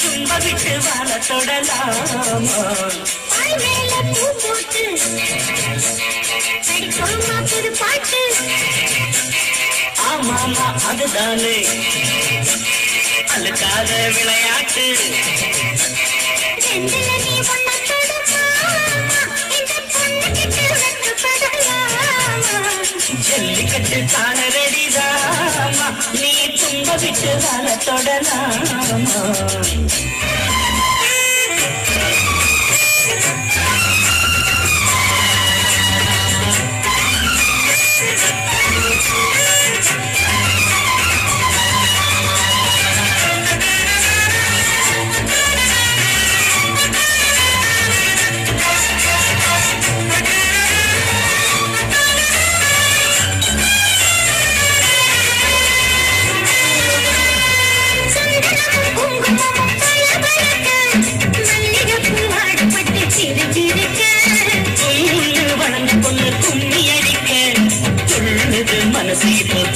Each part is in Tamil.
தும்ப விட்டு வாழ தொடலாமா. மேல பூ போட்டு படிக்கோமா புது பாட்டு ஆமாமா அதுதானே. அழுக்காத விளையாட்டு. ஜல்லிக்கட்டு காண ரெடிதாமா நீ தும்ப விட்டு வாழ தொடலாமா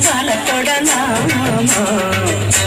ராமா நீ